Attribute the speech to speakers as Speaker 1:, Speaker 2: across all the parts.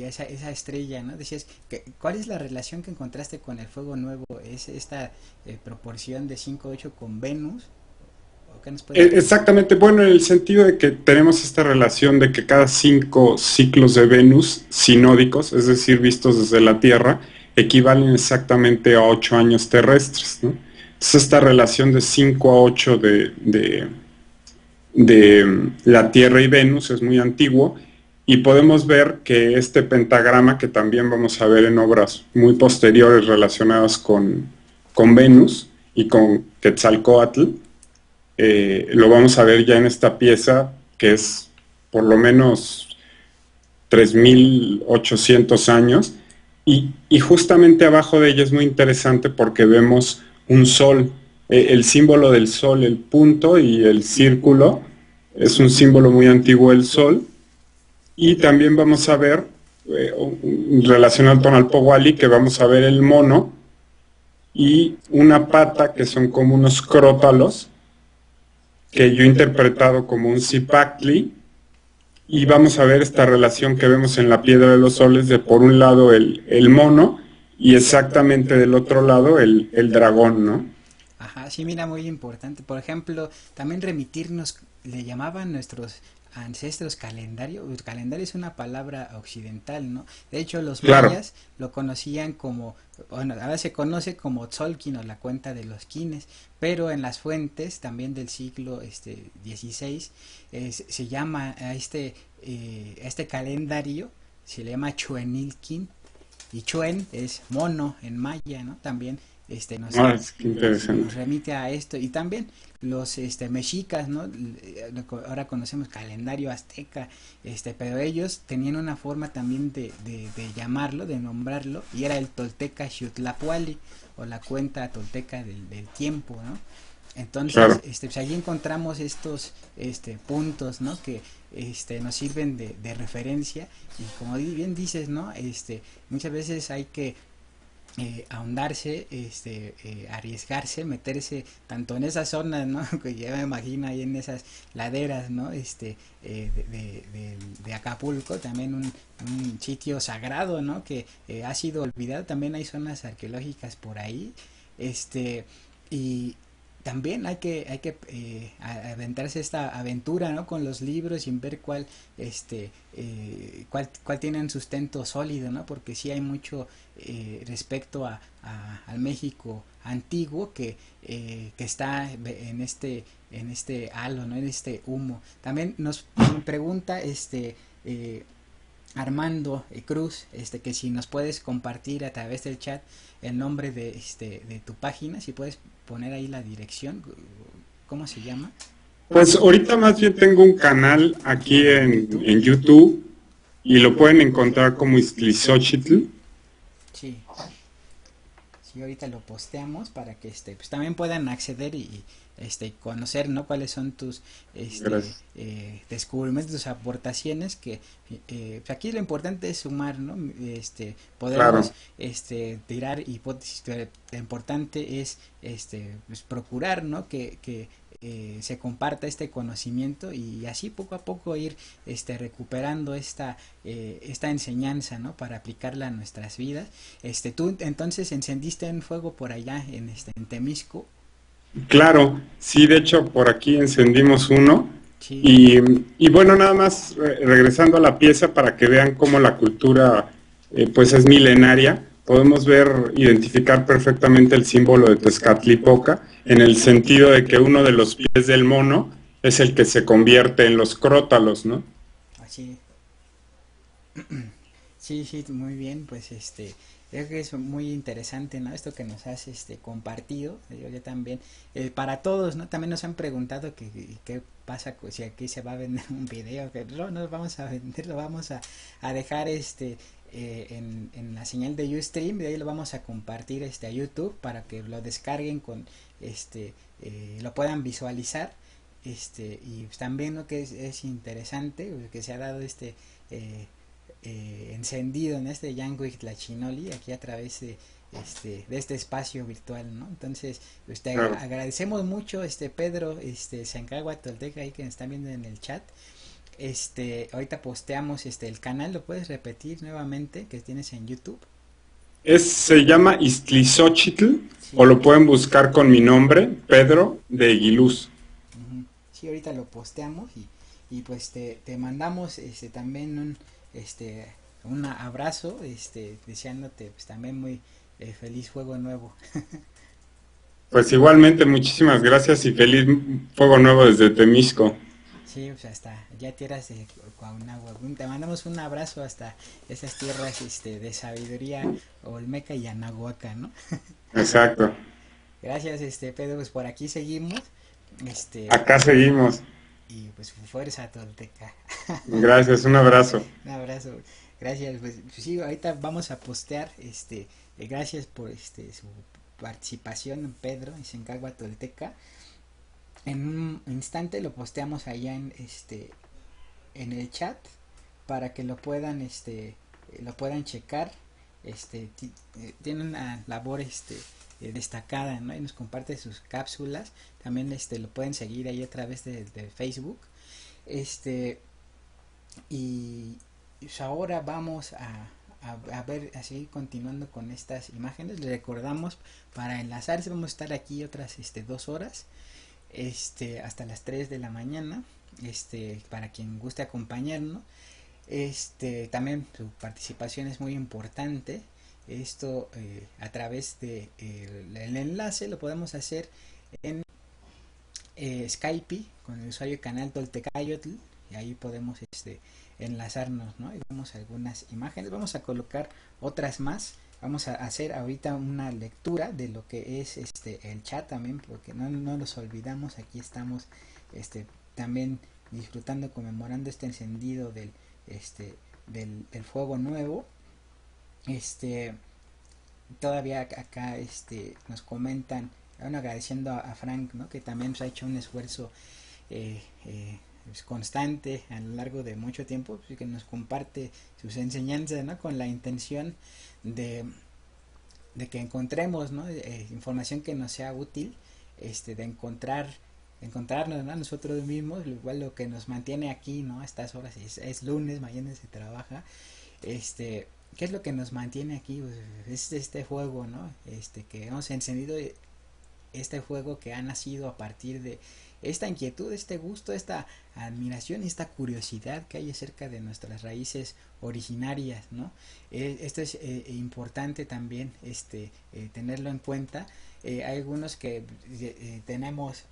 Speaker 1: esa, esa estrella, ¿no? Decías, que, ¿cuál es la relación que encontraste con el fuego nuevo? ¿Es esta eh, proporción de 5-8 con Venus?
Speaker 2: Eh, exactamente, bueno, en el sentido de que tenemos esta relación de que cada cinco ciclos de Venus sinódicos, es decir, vistos desde la Tierra, equivalen exactamente a ocho años terrestres. ¿no? Entonces esta relación de 5 a 8 de, de, de, mm, la Tierra y Venus es muy antiguo y podemos ver que este pentagrama, que también vamos a ver en obras muy posteriores relacionadas con, con Venus y con Quetzalcoatl, eh, lo vamos a ver ya en esta pieza que es por lo menos 3.800 años y, justamente abajo de ella es muy interesante porque vemos un sol, eh, el símbolo del sol, el punto y el círculo, es un símbolo muy antiguo del sol. Y también vamos a ver, eh, relacionado con Alpowali, que vamos a ver el mono y una pata que son como unos crótalos, que yo he interpretado como un zipactli, y vamos a ver esta relación que vemos en la piedra de los soles de por un lado el, el mono y exactamente del otro lado el, el dragón, ¿no?
Speaker 1: Ajá, sí, mira, muy importante. Por ejemplo, también remitirnos, le llamaban nuestros ancestros calendario. El calendario es una palabra occidental, ¿no? De hecho, los mayas lo conocían como, bueno, ahora se conoce como Tzolkin o la cuenta de los quines, pero en las fuentes también del siglo este, XVI se llama a este, eh, este calendario, se le llama Chuenilkin, y Chuen es mono en maya, ¿no? También este nos,
Speaker 2: ah, nos,
Speaker 1: remite a esto. Y también los este mexicas no ahora conocemos calendario azteca este pero ellos tenían una forma también de, de, llamarlo de nombrarlo y era el tolteca xutlapuali o la cuenta tolteca del, del tiempo no entonces este pues allí encontramos estos este puntos no que este nos sirven de, de referencia y como bien dices no este muchas veces hay que eh, ahondarse, este, eh, arriesgarse, meterse tanto en esas zonas, ¿no? Que ya me imagino ahí en esas laderas, ¿no? Este, eh, de, Acapulco, también un, un, sitio sagrado, ¿no? Que ha sido olvidado, también hay zonas arqueológicas por ahí, este, y, también hay que hay que eh, aventarse esta aventura no con los libros y ver cuál este eh, cuál, cuál tiene un sustento sólido no porque sí hay mucho eh, respecto a, al México antiguo que, que está en este en este halo no en este humo. También nos pregunta este Armando Cruz este que si nos puedes compartir a través del chat el nombre de este de tu página si puedes poner ahí la dirección? ¿Cómo se llama?
Speaker 2: Pues ahorita más bien tengo un canal aquí en, en YouTube y lo pueden encontrar como Islizochitl.
Speaker 1: Sí. Sí, ahorita lo posteamos para que este, pues también puedan acceder y, este conocer no cuáles son tus este, eh, descubrimientos tus aportaciones que eh, pues aquí lo importante es sumar no este podemos este tirar hipótesis lo importante es este pues, procurar no que, que eh, se comparta este conocimiento y así poco a poco ir este recuperando esta esta enseñanza no para aplicarla a nuestras vidas. Este tú entonces encendiste un fuego por allá en este en Temisco
Speaker 2: Claro, sí, de hecho por aquí encendimos uno. Y, y, bueno, nada más regresando a la pieza para que vean cómo la cultura eh, pues es milenaria, podemos ver, identificar perfectamente el símbolo de Tezcatlipoca en el sentido de que uno de los pies del mono es el que se convierte en los crótalos, ¿no?
Speaker 1: Así. Sí, sí, muy bien, pues este, Creo que es muy interesante, ¿no? Esto que nos has este, compartido, yo, también, eh, para todos, ¿no? También nos han preguntado qué pasa si aquí se va a vender un video, que no nos vamos a vender, lo vamos a, a dejar este eh, en, en, la señal de Ustream, de ahí lo vamos a compartir este a YouTube para que lo descarguen con este, eh, lo puedan visualizar, este, y también lo que es, es interesante, que se ha dado este eh, encendido en este la Chinoli aquí a través de este, de este espacio virtual, ¿no? Entonces, usted agradecemos mucho, este Pedro, este Sancagua Tolteca ahí que nos están viendo en el chat. este, ahorita posteamos este el canal, ¿lo puedes repetir nuevamente que tienes en YouTube?
Speaker 2: Es, se llama Istlizochitl, o lo pueden buscar con mi nombre, Pedro de Aguiluz.
Speaker 1: Sí, ahorita lo posteamos y, y pues te, te mandamos este también un este un abrazo, este deseándote pues también muy eh, feliz juego nuevo.
Speaker 2: pues igualmente muchísimas gracias y feliz fuego nuevo desde Temisco.
Speaker 1: Sí, pues hasta ya tierras de Cuauhnáhuac. Te mandamos un abrazo hasta esas tierras este, de sabiduría, Olmeca y Anahuaca, ¿no?
Speaker 2: Exacto.
Speaker 1: Gracias, este Pedro, pues por aquí seguimos. Este,
Speaker 2: Acá seguimos.
Speaker 1: Y pues fuerza Tolteca.
Speaker 2: Gracias, un abrazo.
Speaker 1: un abrazo. Gracias, pues, pues, sí, ahorita vamos a postear, este, eh, gracias por este su participación Pedro y Sencagua Tolteca en un instante lo posteamos allá en este en el chat para que lo puedan este lo puedan checar este eh, tiene una labor este eh, destacada ¿no? y nos comparte sus cápsulas también este lo pueden seguir ahí a través de, Facebook este y pues ahora vamos a, a, ver a seguir continuando con estas imágenes le recordamos para enlazarse vamos a estar aquí otras este dos horas este, hasta las 3 de la mañana, este, para quien guste acompañarnos. Este, también su participación es muy importante. Esto eh, a través de el, enlace lo podemos hacer en eh, Skype con el usuario canal Toltecayotl y ahí podemos este, enlazarnos, ¿no? Y vemos algunas imágenes, vamos a colocar otras más vamos a hacer ahorita una lectura de lo que es este el chat también porque no, no nos olvidamos aquí estamos este también disfrutando conmemorando este encendido del este del, fuego nuevo este todavía acá este nos comentan bueno, agradeciendo a, Frank ¿no? que también nos ha hecho un esfuerzo eh, eh, pues, constante a lo largo de mucho tiempo pues, que nos comparte sus enseñanzas ¿no? con la intención de, de que encontremos ¿no? Eh, información que nos sea útil, este, de encontrar encontrarnos nosotros mismos, igual lo que nos mantiene aquí, ¿no? Estas horas es, es, lunes, mañana se trabaja, este, ¿qué es lo que nos mantiene aquí? Pues, es este juego, ¿no? Este, que hemos encendido este juego que ha nacido a partir de esta inquietud, este gusto, esta admiración esta curiosidad que hay acerca de nuestras raíces originarias, ¿no? Eh, esto es eh, importante también este, eh, tenerlo en cuenta. hay algunos que tenemos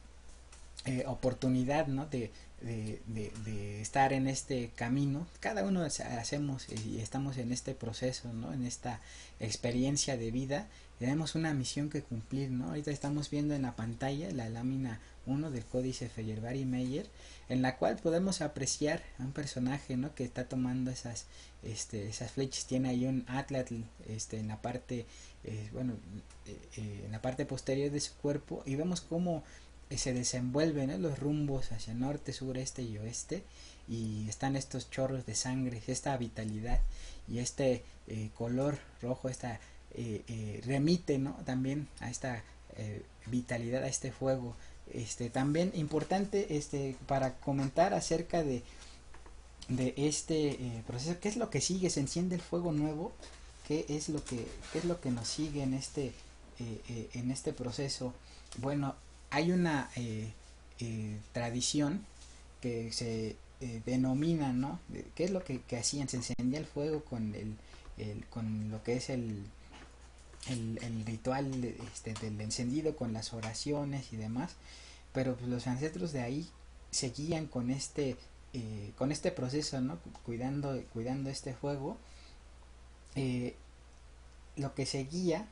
Speaker 1: oportunidad, ¿no? De, de, de, estar en este camino. Cada uno hacemos y estamos en este proceso, ¿no? En esta experiencia de vida. Tenemos una misión que cumplir, ¿no? Ahorita estamos viendo en la pantalla la lámina 1 del códice Feyerabend y Meyer, en la cual podemos apreciar a un personaje, ¿no? Que está tomando esas, este, esas flechas. Tiene ahí un atlatl, este, en la parte, eh, bueno, eh, eh, en la parte posterior de su cuerpo y vemos cómo se desenvuelven los rumbos hacia norte, sur, este y oeste y están estos chorros de sangre, esta vitalidad y este color rojo, esta remite, ¿no? También a esta vitalidad, a este fuego este, también importante este, para comentar acerca de, de este eh, proceso, qué es lo que sigue, se enciende el fuego nuevo, qué es lo que, qué es lo que nos sigue en este, eh, eh, en este proceso. Bueno, hay una tradición que se denomina, ¿no? ¿Qué es lo que, hacían? Se encendía el fuego con, el, el con lo que es el, el, ritual este, del encendido con las oraciones y demás, pero pues, los ancestros de ahí seguían con este, eh, con este proceso, ¿no? Cuidando, cuidando este fuego. Eh, lo que seguía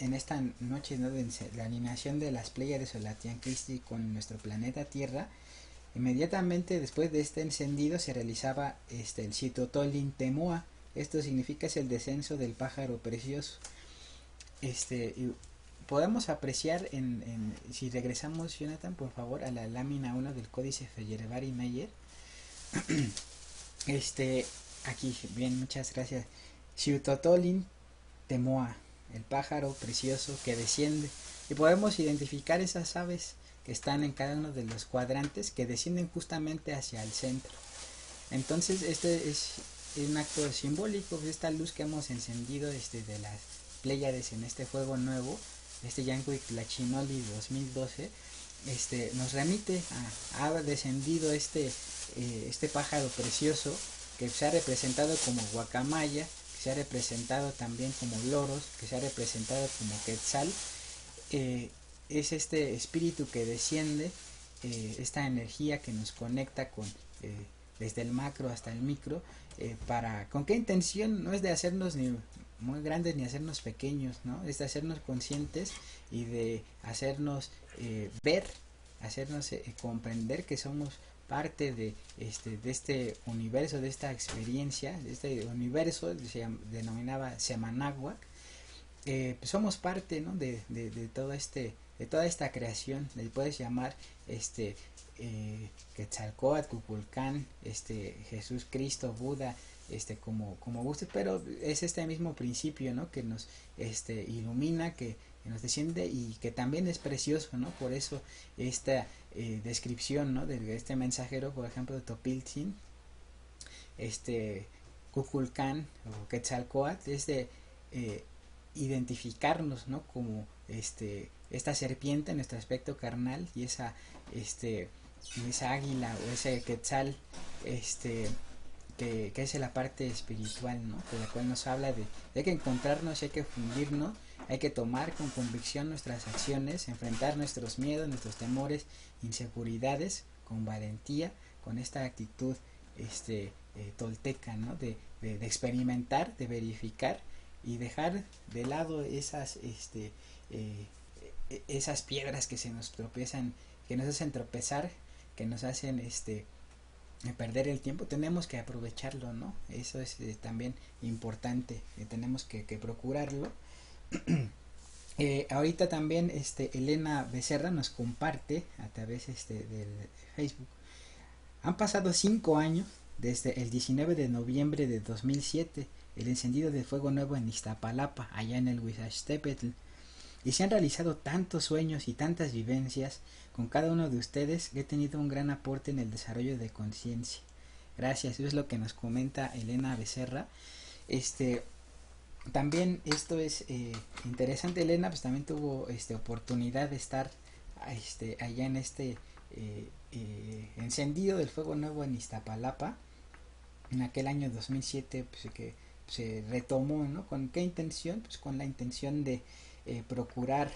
Speaker 1: en esta noche ¿no? de la animación de las Pleiades o la Christi con nuestro planeta Tierra, inmediatamente después de este encendido se realizaba este, el Citotolin Temoa, esto significa es el descenso del pájaro precioso. Este, podemos apreciar en, si regresamos Jonathan por favor a la lámina 1 del códice y Meyer este aquí bien muchas gracias Xiutotolin temoa el pájaro precioso que desciende y podemos identificar esas aves que están en cada uno de los cuadrantes que descienden justamente hacia el centro. Entonces este es un acto simbólico, esta luz que hemos encendido desde de las Pléyades en este juego nuevo, este Yanquic Lachinoli 2012, este, nos remite a, ha descendido este, eh, este pájaro precioso que se ha representado como guacamaya, se ha representado también como loros, que se ha representado como quetzal, eh, es este espíritu que desciende, eh, esta energía que nos conecta con desde el macro hasta el micro, para con qué intención no es de hacernos ni muy grandes ni hacernos pequeños, ¿no? Es de hacernos conscientes y de hacernos eh, ver, hacernos eh, comprender que somos parte de este, de este universo, de esta experiencia, de este universo, se denominaba Semanagua, eh, pues somos parte ¿no? de, de, todo este, de toda esta creación, le puedes llamar este eh, Quetzalcóatl, Cuculcán, este Jesús Cristo, Buda, este como como guste pero es este mismo principio no que nos este ilumina que, nos desciende y que también es precioso no por eso esta eh, descripción no de este mensajero por ejemplo de Topiltzin este Kukulkan o Quetzalcoatl es de eh, identificarnos no como este esta serpiente en nuestro aspecto carnal y esa este esa águila o ese quetzal este que, es la parte espiritual, ¿no? De la cual nos habla de, hay que encontrarnos, hay que fundirnos, hay que tomar con convicción nuestras acciones, enfrentar nuestros miedos, nuestros temores, inseguridades, con valentía, con esta actitud este, eh, tolteca, ¿no? De, de, experimentar, de verificar y dejar de lado esas, este, eh, e, esas piedras que se nos tropiezan, que nos hacen tropezar, que nos hacen este, perder el tiempo, tenemos que aprovecharlo, ¿no? Eso es eh, también importante, tenemos que, procurarlo. Eh, ahorita también este, Elena Becerra nos comparte a través este, del Facebook. Han pasado cinco años desde el 19 de noviembre de 2007, el encendido de fuego nuevo en Iztapalapa, allá en el Huizachtepetl. Y se han realizado tantos sueños y tantas vivencias con cada uno de ustedes he tenido un gran aporte en el desarrollo de conciencia. Gracias, eso es lo que nos comenta Elena Becerra. Este, también esto es eh, interesante, Elena, pues también tuvo este, oportunidad de estar este, allá en este eh, eh, encendido del fuego nuevo en Iztapalapa, en aquel año 2007, pues que se retomó, ¿no? ¿Con qué intención? Pues con la intención de procurar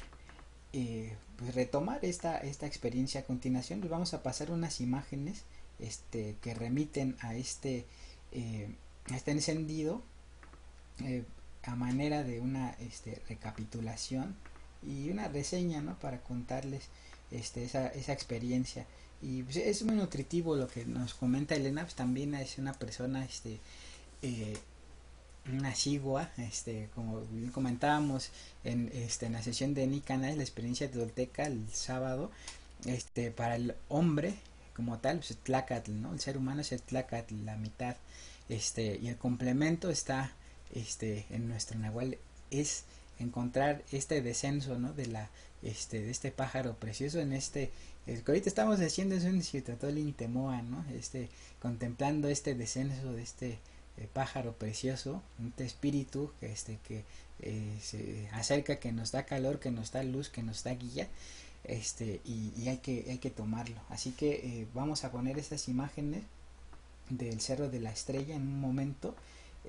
Speaker 1: eh, pues retomar esta, esta experiencia a continuación les vamos a pasar unas imágenes este, que remiten a este, eh, este encendido a manera de una este, recapitulación y una reseña ¿no? para contarles este, esa, esa experiencia y pues, es muy nutritivo lo que nos comenta Elena pues, también es una persona este una sigua, este, como comentábamos en, este, en la sesión de Nicanay, la experiencia de Tolteca el sábado, este, para el hombre como tal, pues Tlacatl, ¿no? El ser humano es el Tlacatl, la mitad, este, y el complemento está, este, en nuestro Nahual, es encontrar este descenso, ¿no? De la, este, de este pájaro precioso en este, el que ahorita estamos haciendo es un Temoa, ¿no? Este, contemplando este descenso de este, eh, pájaro precioso, un espíritu que, este, que eh, se acerca, que nos da calor, que nos da luz, que nos da guía, este, y, hay, que, hay que tomarlo. Así que eh, vamos a poner estas imágenes del Cerro de la Estrella en un momento.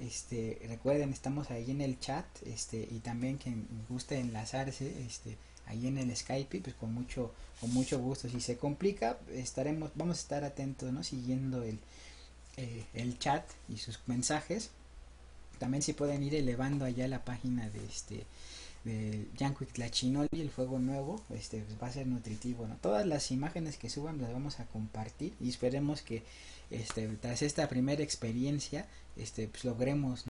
Speaker 1: Este, recuerden, estamos ahí en el chat, este, y también quien guste enlazarse, este, ahí en el Skype, pues con mucho, con mucho gusto. Si se complica, estaremos, vamos a estar atentos, ¿no? Siguiendo el, eh, el chat y sus mensajes. También se pueden ir elevando allá la página de este de Yanquic Lachinoli, el fuego nuevo, este pues, va a ser nutritivo, ¿no? Todas las imágenes que suban las vamos a compartir y esperemos que este tras esta primera experiencia este pues logremos